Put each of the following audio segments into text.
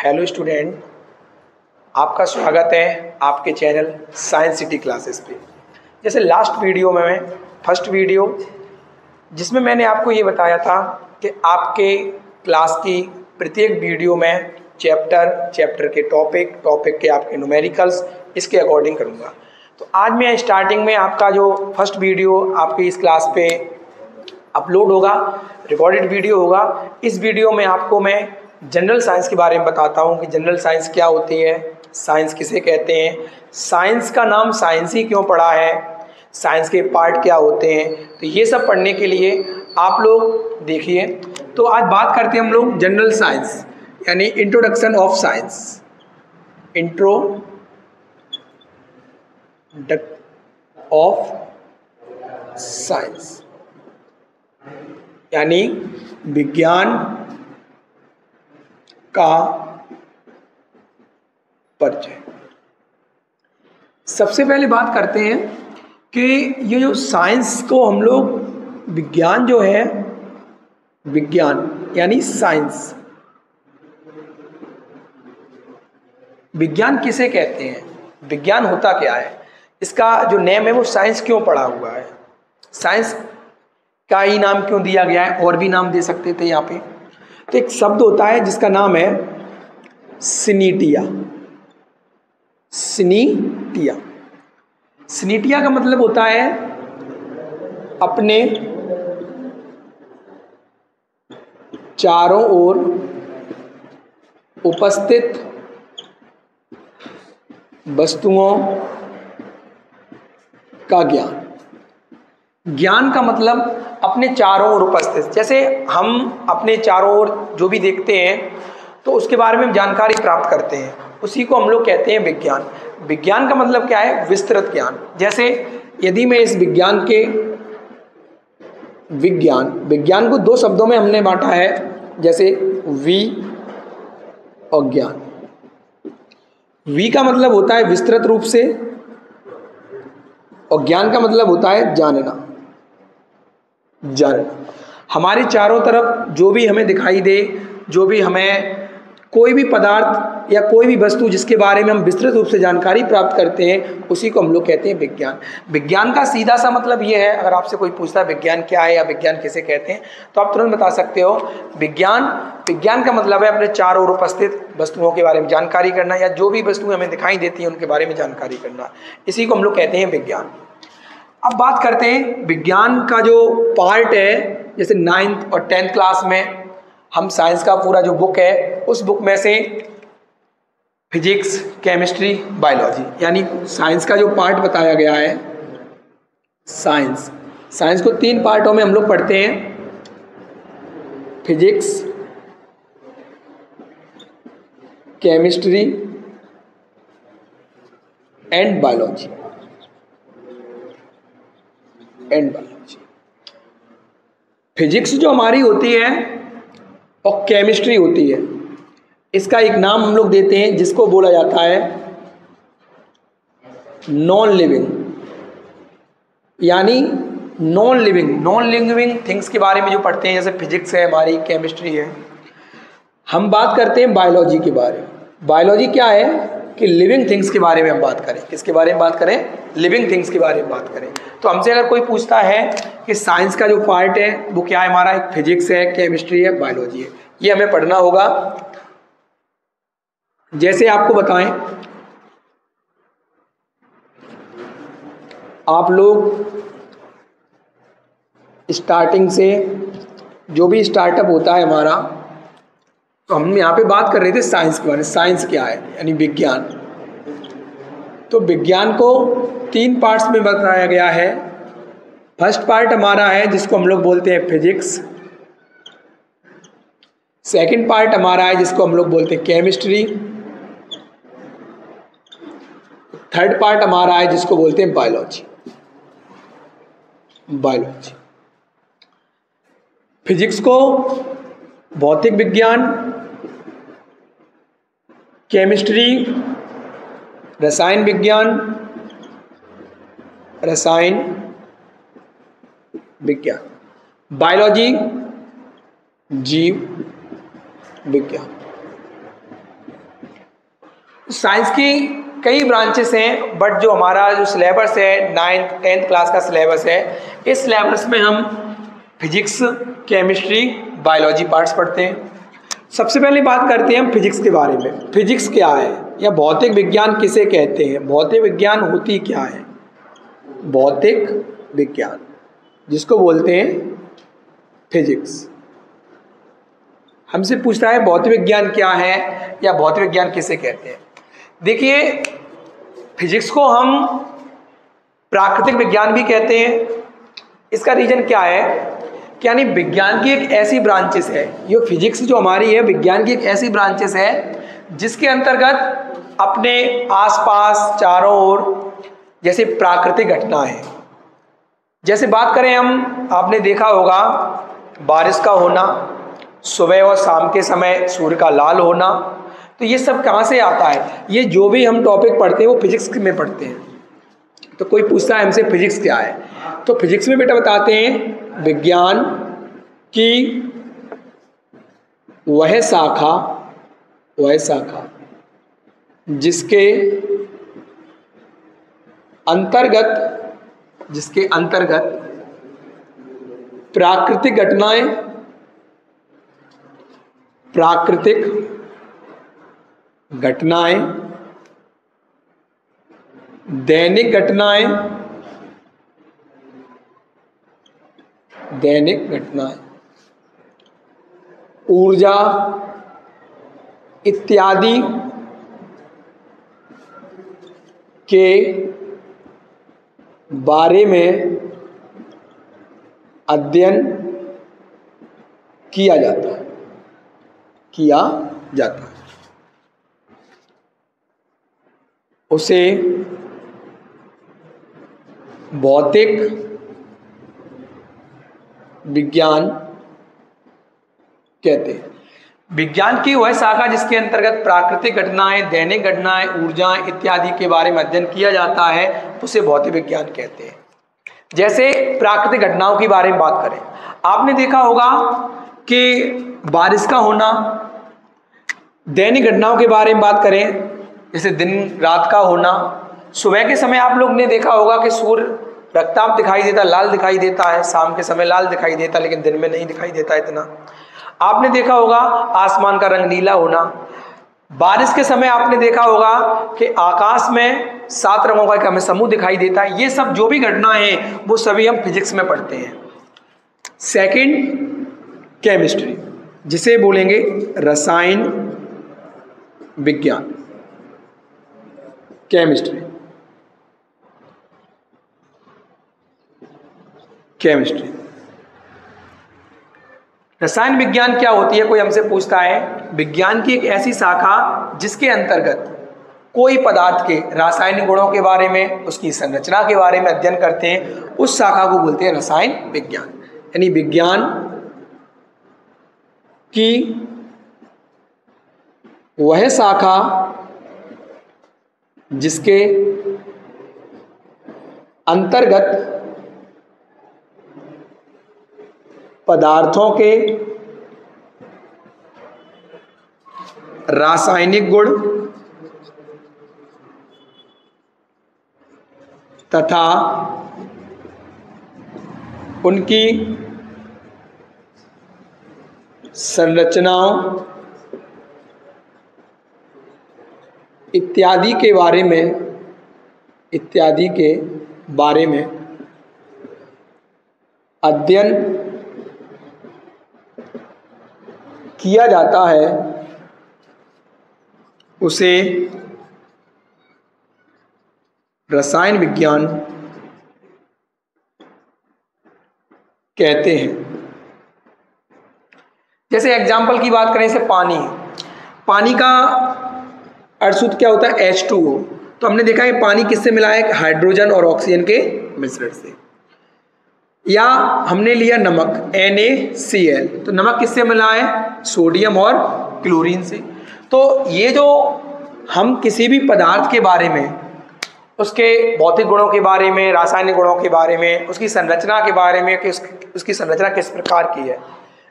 Hello student आपका स्वागत है आपके चैनल साइंस सिटी क्लासेस पे। जैसे लास्ट वीडियो में मैं फ़र्स्ट वीडियो जिसमें मैंने आपको ये बताया था कि आपके क्लास की प्रत्येक वीडियो में चैप्टर चैप्टर के टॉपिक टॉपिक के आपके न्यूमेरिकल्स इसके अकॉर्डिंग करूँगा। तो आज मैं स्टार्टिंग में आपका जो फ़र्स्ट वीडियो आपकी इस क्लास पे अपलोड होगा रिकॉर्डेड वीडियो होगा, इस वीडियो में आपको मैं जनरल साइंस के बारे में बताता हूँ कि जनरल साइंस क्या होती है। साइंस किसे कहते हैं? साइंस का नाम साइंस ही क्यों पड़ा है? साइंस के पार्ट क्या होते हैं? तो ये सब पढ़ने के लिए आप लोग देखिए। तो आज बात करते हैं हम लोग जनरल साइंस यानी introduction of science intro of science यानी विज्ञान का परिचय। सबसे पहले बात करते हैं कि ये जो साइंस को हम लोग विज्ञान जो है, विज्ञान यानी साइंस। विज्ञान किसे कहते हैं? विज्ञान होता क्या है? इसका जो नेम है वो साइंस क्यों पड़ा हुआ है? साइंस का ही नाम क्यों दिया गया है? और भी नाम दे सकते थे यहाँ पे। तो एक शब्द होता है जिसका नाम है सिनीटिया। सिनीटिया। सिनीटिया का मतलब होता है अपने चारों ओर उपस्थित वस्तुओं का ज्ञान। ज्ञान का मतलब अपने चारों ओर उपस्थित। जैसे हम अपने चारों ओर जो भी देखते हैं तो उसके बारे में हम जानकारी प्राप्त करते हैं। उसी को हम लोग कहते हैं विज्ञान। विज्ञान का मतलब क्या है? विस्तृत ज्ञान। जैसे यदि मैं इस विज्ञान के, विज्ञान विज्ञान को दो शब्दों में हमने बांटा है, जैसे वी और ज्ञान। वी का मतलब होता है विस्तृत रूप से और ज्ञान का मतलब होता है जानना। जड़ हमारे चारों तरफ़ जो भी हमें दिखाई दे, जो भी हमें कोई भी पदार्थ या कोई भी वस्तु जिसके बारे में हम विस्तृत रूप से जानकारी प्राप्त करते हैं, उसी को हम लोग कहते हैं विज्ञान। विज्ञान का सीधा सा मतलब ये है, अगर आपसे कोई पूछता है विज्ञान क्या है या विज्ञान किसे कहते हैं तो आप तुरंत बता सकते हो, विज्ञान विज्ञान का मतलब है अपने चार ओर उपस्थित वस्तुओं के बारे में जानकारी करना या जो भी वस्तुएँ हमें दिखाई देती हैं उनके बारे में जानकारी करना। इसी को हम लोग कहते हैं विज्ञान। अब बात करते हैं विज्ञान का जो पार्ट है, जैसे नाइन्थ और टेंथ क्लास में हम साइंस का पूरा जो बुक है, उस बुक में से फिजिक्स केमिस्ट्री बायोलॉजी यानी साइंस का जो पार्ट बताया गया है साइंस साइंस को तीन पार्टों में हम लोग पढ़ते हैं physics chemistry and biology and biology physics जो हमारी होती है और केमिस्ट्री होती है, इसका एक नाम हम लोग देते हैं, जिसको बोला जाता है नॉन लिविंग यानी non living non living things के बारे में जो पढ़ते हैं, जैसे फिजिक्स है हमारी केमिस्ट्री है। हम बात करते हैं बायोलॉजी के बारे में। बायोलॉजी क्या है? कि लिविंग थिंग्स के बारे में हम बात करें। किसके बारे में बात करें? लिविंग थिंग्स के बारे में बात करें। तो हमसे अगर कोई पूछता है कि साइंस का जो पार्ट है, वो क्या है हमारा? एक फिजिक्स है केमिस्ट्री है बायोलॉजी है। ये हमें पढ़ना होगा। जैसे आपको बताएँ, आप लोग स्टार्टिंग से जो भी स्टार्टअप होता है हमारा तो हम यहाँ पे बात कर रहे थे साइंस के बारे में। साइंस क्या है? यानी विज्ञान। तो विज्ञान को तीन पार्ट्स में बताया गया है। फ़र्स्ट पार्ट हमारा है, जिसको हम लोग बोलते हैं फिजिक्स सेकंड पार्ट हमारा है, जिसको हम लोग बोलते हैं केमिस्ट्री थर्ड पार्ट हमारा है, जिसको बोलते हैं बायोलॉजी बायोलॉजी फिजिक्स को भौतिक विज्ञान केमिस्ट्री रसायन विज्ञान रसायन विज्ञान बायोलॉजी जीव विज्ञान। साइंस की कई ब्रांचेस हैं बट जो हमारा जो सिलेबस है नाइन्थ टेंथ क्लास का सिलेबस है, इस सिलेबस में हम फिजिक्स केमिस्ट्री बायोलॉजी पार्ट्स पढ़ते हैं। सबसे पहले बात करते हैं हम फिजिक्स के बारे में। फिजिक्स क्या है? या भौतिक विज्ञान किसे कहते हैं? भौतिक विज्ञान होती क्या है? भौतिक विज्ञान, जिसको बोलते हैं फिजिक्स। हमसे पूछता है भौतिक विज्ञान क्या है या भौतिक विज्ञान किसे कहते हैं? देखिए, फिजिक्स को हम प्राकृतिक विज्ञान भी कहते हैं। इसका रीजन क्या है? यानी विज्ञान की एक ऐसी ब्रांचेस है। ये फिजिक्स जो हमारी है, विज्ञान की एक ऐसी ब्रांचेस है, जिसके अंतर्गत अपने आसपास चारों ओर जैसे प्राकृतिक घटना है। जैसे बात करें हम, आपने देखा होगा, बारिश का होना, सुबह और शाम के समय सूर्य का लाल होना तो ये सब कहाँ से आता है? ये जो भी हम टॉपिक पढ़ते हैं, वो फिजिक्स में पढ़ते हैं। तो कोई पूछता है हमसे फिजिक्स क्या है? तो फिजिक्स में बेटा बताते हैं, विज्ञान की वह शाखा वह शाखा, जिसके अंतर्गत जिसके अंतर्गत प्राकृतिक घटनाएँ प्राकृतिक घटनाएँ दैनिक घटनाएँ। दैनिक घटनाएँ। ऊर्जा इत्यादि के बारे में अध्ययन किया जाता है। किया जाता है। उसे भौतिक विज्ञान कहते हैं। विज्ञान की वह शाखा जिसके अंतर्गत प्राकृतिक घटनाएँ, दैनिक घटनाएँ, ऊर्जा इत्यादि के बारे में अध्ययन किया जाता है, उसे भौतिक विज्ञान कहते हैं। जैसे प्राकृतिक घटनाओं के बारे में बात करें। आपने देखा होगा कि बारिश का होना, दैनिक घटनाओं के बारे में बात करें, जैसे दिन, रात का होना सुबह के समय आप लोग ने देखा होगा कि सूर्य रक्ताप दिखाई देता, लाल दिखाई देता है, शाम के समय लाल दिखाई देता, लेकिन दिन में नहीं दिखाई देता इतना। आपने देखा होगा आसमान का रंग नीला होना। बारिश के समय आपने देखा होगा कि आकाश में सात रंगों का एक हमें समूह दिखाई देता है। ये सब जो भी घटनाएँ हैं, वो सभी हम फिजिक्स में पढ़ते हैं। सेकंड केमिस्ट्री जिसे बोलेंगे रसायन विज्ञान। केमिस्ट्री केमिस्ट्री रसायन विज्ञान क्या होती है? कोई हमसे पूछता है? विज्ञान की एक ऐसी शाखा जिसके अंतर्गत कोई पदार्थ के रासायनिक गुणों के बारे में, उसकी संरचना के बारे में अध्ययन करते हैं, उस शाखा को बोलते हैं रसायन विज्ञान। यानी विज्ञान की वह शाखा जिसके अंतर्गत पदार्थों के रासायनिक गुण तथा उनकी संरचनाओं इत्यादि के बारे में, इत्यादि के बारे में अध्ययन किया जाता है, उसे रसायन विज्ञान कहते हैं। जैसे एग्ज़ाम्पल की बात करें जैसे पानी। पानी का अर्शुद्ध क्या होता है? एच टू तो हमने देखा है पानी किससे मिला है? हाइड्रोजन और ऑक्सीजन के मिश्रण से। या हमने लिया नमक एल तो नमक किससे मिला है? सोडियम और क्लोरीन से। तो ये जो हम किसी भी पदार्थ के बारे में उसके भौतिक गुणों के बारे में रासायनिक गुणों के बारे में उसकी संरचना के बारे में कि उस, उसकी संरचना किस प्रकार की है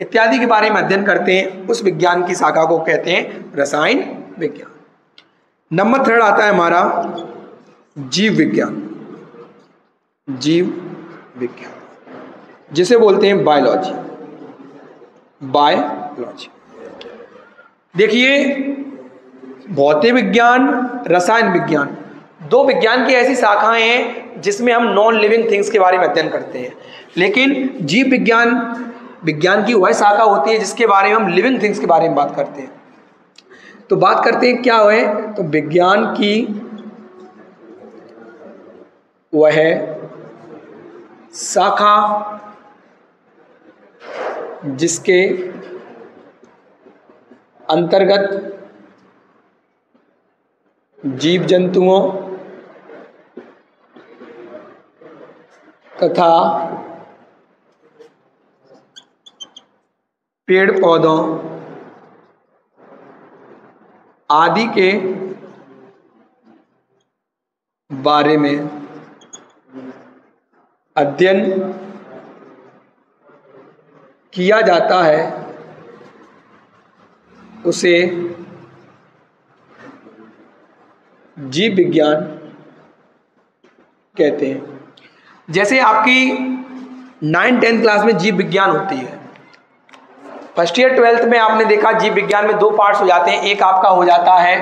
इत्यादि के बारे में अध्ययन करते हैं। उस विज्ञान की शाखा को कहते हैं रसायन विज्ञान। नंबर थर्ड आता है हमारा जीव विज्ञान। जीव विज्ञान। जिसे बोलते हैं बायोलॉजी बायोलॉजी देखिए, भौतिक विज्ञान, रसायन विज्ञान, दो विज्ञान की ऐसी शाखाएँ हैं जिसमें हम नॉन लिविंग थिंग्स के बारे में अध्ययन करते हैं। लेकिन जीव विज्ञान विज्ञान की वह शाखा होती है जिसके बारे में हम लिविंग थिंग्स के बारे में बात करते हैं। तो बात करते हैं क्या हुए तो विज्ञान की वह शाखा जिसके अंतर्गत जीव जंतुओं तथा पेड़ पौधों आदि के बारे में अध्ययन किया जाता है, उसे जीव विज्ञान कहते हैं। जैसे आपकी नाइन टेंथ क्लास में जीव विज्ञान होती है। फ़र्स्ट ईयर ट्वेल्थ में आपने देखा जीव विज्ञान में दो पार्ट्स हो जाते हैं। एक आपका हो जाता है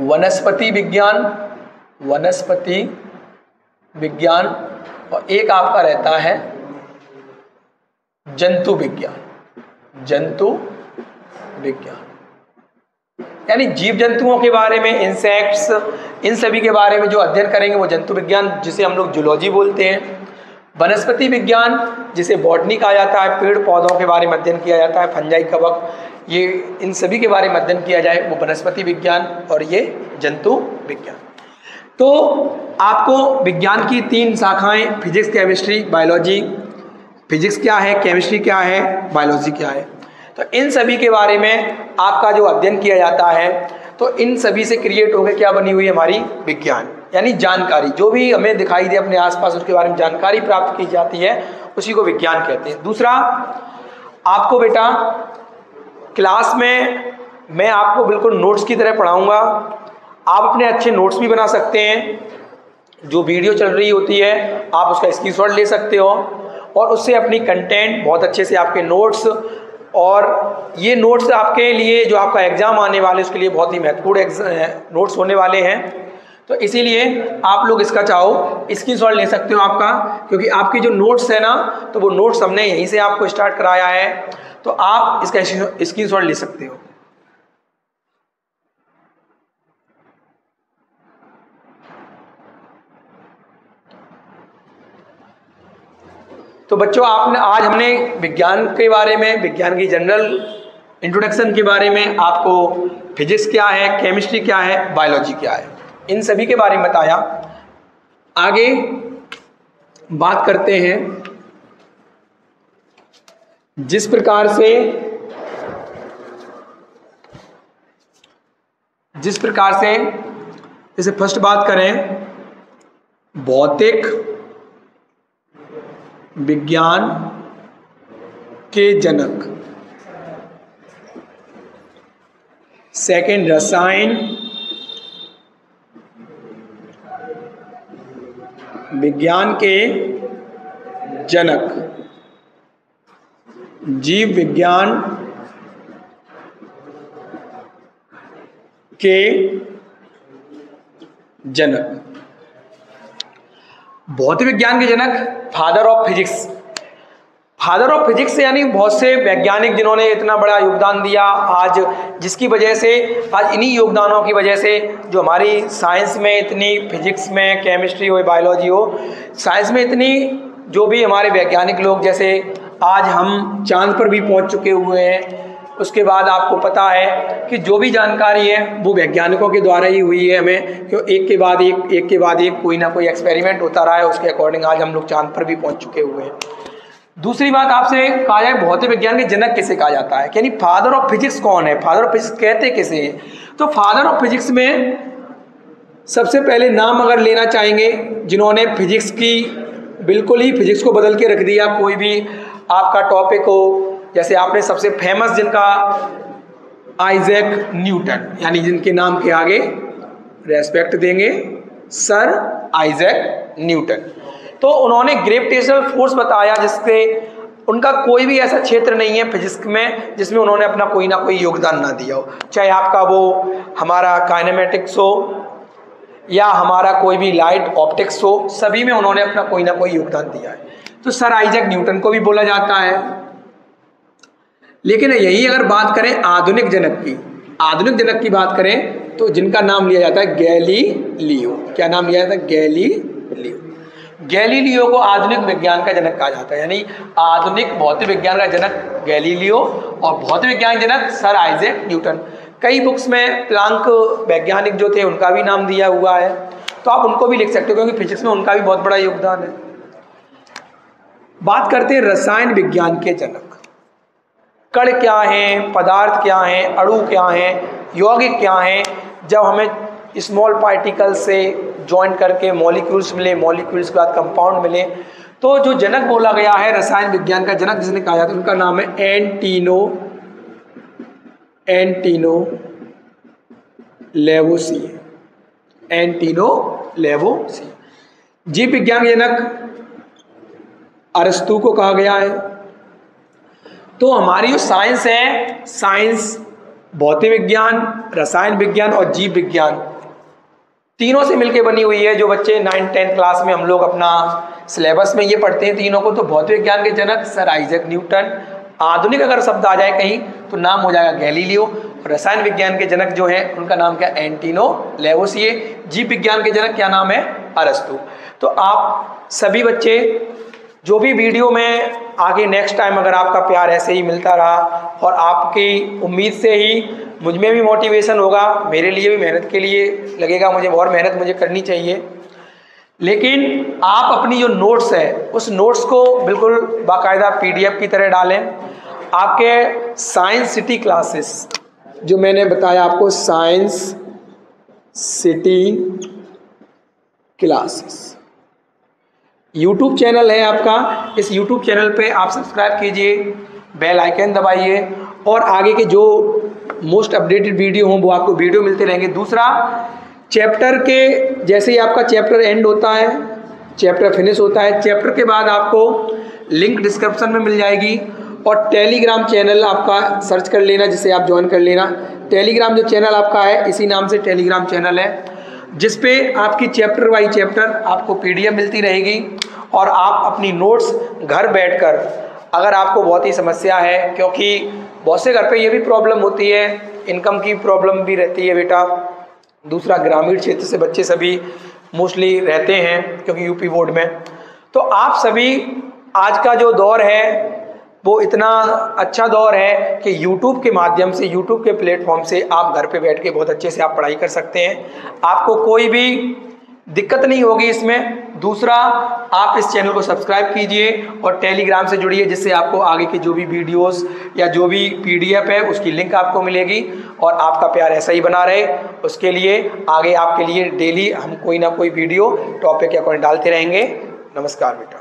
वनस्पति विज्ञान वनस्पति विज्ञान और एक आपका रहता है जंतु विज्ञान। जंतु विज्ञान। यानी जीव जंतुओं के बारे में इंसेक्ट्स इन सभी के बारे में जो अध्ययन करेंगे, वो जंतु विज्ञान, जिसे हम लोग जूलॉजी बोलते हैं। वनस्पति विज्ञान, जिसे बॉटनी कहा जाता है, पेड़ पौधों के बारे में अध्ययन किया जाता है, फंजाई कवक, ये इन सभी के बारे में अध्ययन किया जाए, वो वनस्पति विज्ञान और ये जंतु विज्ञान। तो आपको विज्ञान की तीन शाखाएँ फिजिक्स केमिस्ट्री बायोलॉजी फिजिक्स क्या है, केमिस्ट्री क्या है, बायोलॉजी क्या है? तो इन सभी के बारे में आपका जो अध्ययन किया जाता है तो इन सभी से क्रिएट होकर क्या बनी हुई है हमारी विज्ञान, यानी जानकारी। जो भी हमें दिखाई दे अपने आसपास, उसके बारे में जानकारी प्राप्त की जाती है, उसी को विज्ञान कहते हैं। दूसरा, आपको बेटा, क्लास में मैं आपको बिल्कुल नोट्स की तरह पढ़ाऊँगा। आप अपने अच्छे नोट्स भी बना सकते हैं। जो वीडियो चल रही होती है, आप उसका स्क्रीनशॉट ले सकते हो। और उससे अपनी कंटेंट बहुत अच्छे से आपके नोट्स और ये नोट्स आपके लिए जो आपका एग्ज़ाम आने वाले, उसके लिए बहुत ही महत्वपूर्ण नोट्स होने वाले हैं। तो इसीलिए आप लोग इसका चाहो स्क्रीन शॉट ले सकते हो आपका, क्योंकि आपकी जो नोट्स है ना तो वो नोट्स हमने यहीं से आपको स्टार्ट कराया है। तो आप इसका स्क्रीन शॉट ले सकते हो। तो बच्चों, आपने, आज हमने विज्ञान के बारे में, विज्ञान की जनरल इंट्रोडक्शन के बारे में, आपको फिजिक्स क्या है केमिस्ट्री क्या है बायोलॉजी क्या है, इन सभी के बारे में बताया। आगे बात करते हैं, जिस प्रकार से, जिस प्रकार से, जैसे फ़र्स्ट बात करें, भौतिक विज्ञान के जनक। सेकंड रसायन। विज्ञान के जनक। जीव विज्ञान के जनक। भौतिक विज्ञान के जनक father of physics father of physics यानी बहुत से वैज्ञानिक जिन्होंने इतना बड़ा योगदान दिया आज, जिसकी वजह से, आज इन्हीं योगदानों की वजह से जो हमारी साइंस में इतनी फिजिक्स में केमिस्ट्री हो बायोलॉजी हो साइंस में इतनी जो भी हमारे वैज्ञानिक लोग जैसे आज हम चाँद पर भी पहुँच चुके हुए हैं उसके बाद आपको पता है कि जो भी जानकारी है, वो वैज्ञानिकों के द्वारा ही हुई है हमें क्यों एक के बाद एक एक के बाद एक कोई ना कोई एक्सपेरिमेंट होता रहा है, उसके अकॉर्डिंग आज हम लोग चाँद पर भी पहुँच चुके हुए हैं। दूसरी बात आपसे कहा जाए भौतिक विज्ञान के जनक किसे कहा जाता है, यानी फादर ऑफ़ फिजिक्स कौन है? फादर ऑफ़ फिजिक्स कहते किसे? हैं तो फादर ऑफ़ फिजिक्स में सबसे पहले नाम अगर लेना चाहेंगे, जिन्होंने फिजिक्स की बिल्कुल ही फिजिक्स को बदल के रख दिया, कोई भी आपका टॉपिक हो जैसे आपने सबसे फ़ेमस जिनका आइजैक न्यूटन यानी जिनके नाम के आगे रेस्पेक्ट देंगे सर आइजैक न्यूटन तो उन्होंने ग्रेविटेशनल फोर्स बताया जिससे उनका कोई भी ऐसा क्षेत्र नहीं है फिजिक्स में जिसमें उन्होंने अपना कोई ना कोई योगदान ना दिया हो। चाहे आपका वो हमारा काइनेमेटिक्स हो, या हमारा कोई भी लाइट ऑप्टिक्स हो, सभी में उन्होंने अपना कोई ना कोई योगदान दिया है। तो सर आइजैक न्यूटन को भी बोला जाता है। लेकिन यही अगर बात करें आधुनिक जनक की, आधुनिक जनक की बात करें तो जिनका नाम लिया जाता है गैली लियो क्या नाम लिया जाता है? गैली लियो गैलीलियो को आधुनिक विज्ञान का जनक कहा जाता है, यानी आधुनिक भौतिक विज्ञान का जनक गैलीलियो और भौतिक विज्ञान जनक सर आइजैक न्यूटन। कई बुक्स में प्लांक वैज्ञानिक जो थे, उनका भी नाम दिया हुआ है। तो आप उनको भी लिख सकते हो, क्योंकि फिजिक्स में उनका भी बहुत बड़ा योगदान है। बात करते हैं रसायन विज्ञान के जनक। कण क्या हैं, पदार्थ क्या हैं, अणु क्या हैं, यौगिक क्या हैं, जब हमें स्मॉल पार्टिकल से ज्वाइन करके मॉलिक्यूल्स मिले मॉलिक्यूल्स के बाद कंपाउंड मिले तो जो जनक बोला गया है, रसायन विज्ञान का जनक जिसने कहा जाता है, उनका नाम है एंटीनो एंटीनो लेवोसी एंटीनो लेवोसी जीव विज्ञान जनक अरस्तु को कहा गया है। तो हमारी जो साइंस है, साइंस भौतिक विज्ञान, रसायन विज्ञान और जीव विज्ञान, तीनों से मिलकर बनी हुई है। जो बच्चे नाइन्थ टेंथ क्लास में हम लोग अपना सिलेबस में ये पढ़ते हैं तीनों को तो भौतिक विज्ञान के जनक सर आइजक न्यूटन। आधुनिक अगर शब्द आ जाए कहीं तो नाम हो जाएगा गैलीलियो। रसायन विज्ञान के जनक जो है, उनका नाम क्या एंटीनो लेवोसिए जीव विज्ञान के जनक क्या नाम है? अरस्तु। तो आप सभी बच्चे, जो भी वीडियो में आगे नेक्स्ट टाइम अगर आपका प्यार ऐसे ही मिलता रहा और आपकी उम्मीद से ही मुझमें भी मोटिवेशन होगा, मेरे लिए भी मेहनत के लिए लगेगा, मुझे और मेहनत मुझे करनी चाहिए। लेकिन आप अपनी जो नोट्स है, उस नोट्स को बिल्कुल बाकायदा पीडीएफ की तरह डालें। आपके साइंस सिटी क्लासेस जो मैंने बताया आपको science city classes YouTube channel है आपका। इस यूट्यूब चैनल पे आप सब्सक्राइब कीजिए बेल आइकन दबाइए और आगे के जो मोस्ट अपडेटेड वीडियो हों, वो आपको वीडियो मिलते रहेंगे। दूसरा चैप्टर के जैसे ही आपका चैप्टर एंड होता है चैप्टर फिनिश होता है चैप्टर के बाद आपको लिंक डिस्क्रिप्शन में मिल जाएगी और टेलीग्राम चैनल आपका सर्च कर लेना, जिसे आप ज्वाइन कर लेना। टेलीग्राम जो चैनल आपका है, इसी नाम से टेलीग्राम चैनल है। जिस पे आपकी चैप्टर वाई चैप्टर आपको पीडीएफ मिलती रहेगी और आप अपनी नोट्स घर बैठकर, अगर आपको बहुत ही समस्या है, क्योंकि बहुत से घर पे ये भी प्रॉब्लम होती है इनकम की प्रॉब्लम भी रहती है बेटा। दूसरा ग्रामीण क्षेत्र से बच्चे सभी मोस्टली रहते हैं, क्योंकि यूपी बोर्ड में। तो आप सभी आज का जो दौर है वो इतना अच्छा दौर है कि YouTube के माध्यम से, YouTube के प्लेटफॉर्म से आप घर पे बैठ के बहुत अच्छे से आप पढ़ाई कर सकते हैं। आपको कोई भी दिक्कत नहीं होगी इसमें। दूसरा, आप इस चैनल को सब्सक्राइब कीजिए और टेलीग्राम से जुड़िए, जिससे आपको आगे की जो भी वीडियोस या जो भी पीडीएफ है, उसकी लिंक आपको मिलेगी और आपका प्यार ऐसा ही बना रहे। उसके लिए, आगे आपके लिए डेली हम कोई ना कोई वीडियो टॉपिक या कोई डालते रहेंगे। नमस्कार बेटा।